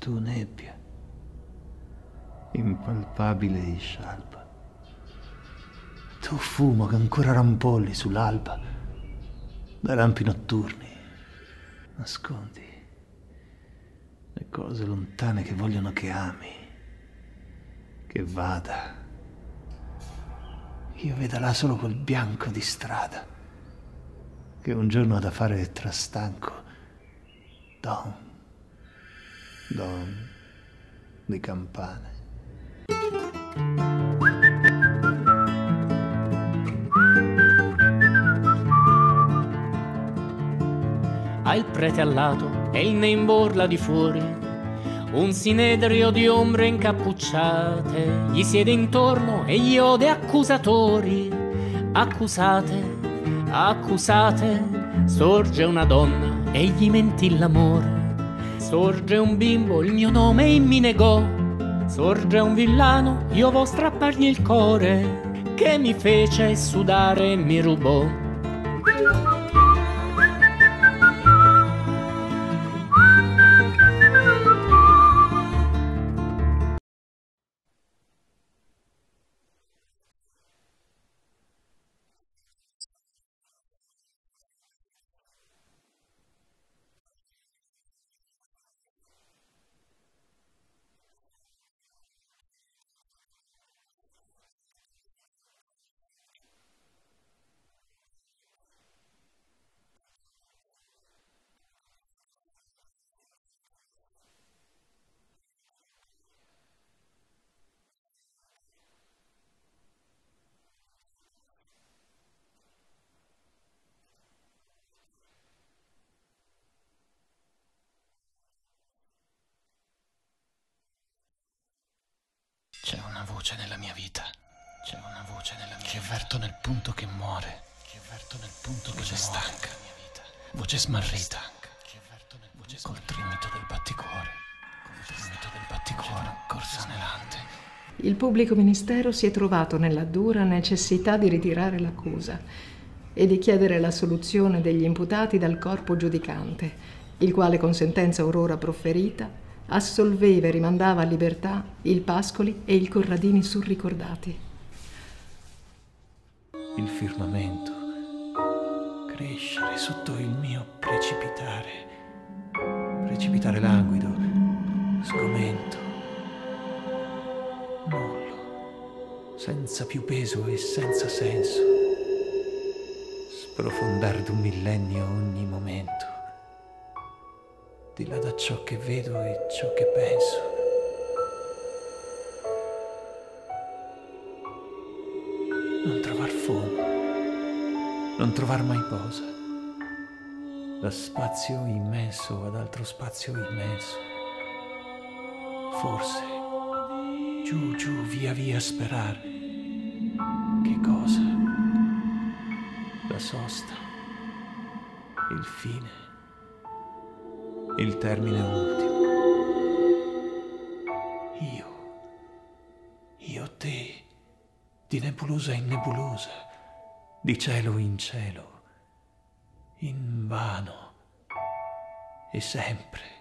tu nebbia, impalpabile e scialba. Tu fumo che ancora rampolli sull'alba, dai lampi notturni, nascondi le cose lontane che vogliono che ami, che vada. Io veda là solo quel bianco di strada che un giorno ha da fare trastanco. Don, don di campane. Ha il prete al lato e il neighbor là di fuori, un sinedrio di ombre incappucciate, gli siede intorno e gli ode accusatori, accusate, accusate, sorge una donna e gli mentì l'amore, sorge un bimbo, il mio nome e mi negò, sorge un villano, io vo strappargli il cuore, che mi fece sudare e mi rubò. C'è una voce nella mia vita. C'è una voce nella mia che verto nel punto che muore. Che verto nel punto voce che muore. stanca. Voce smarrita. Voce col trimito del batticuore. Col trimito del batticuore. Corsa anelante. Il pubblico ministero si è trovato nella dura necessità di ritirare l'accusa e di chiedere la soluzione degli imputati dal corpo giudicante, il quale con sentenza aurora profferita assolveva e rimandava a libertà il Pascoli e il Corradini surricordati. Il firmamento crescere sotto il mio precipitare, precipitare languido, sgomento, nullo, senza più peso e senza senso, sprofondar d'un millennio ogni momento di là da ciò che vedo e ciò che penso. Non trovar fondo, non trovar mai posa, da spazio immenso ad altro spazio immenso. Forse, giù, giù, via, via sperar. Che cosa? La sosta, il fine il termine ultimo. Io, io te, di nebulosa in nebulosa, di cielo in cielo, in vano e sempre.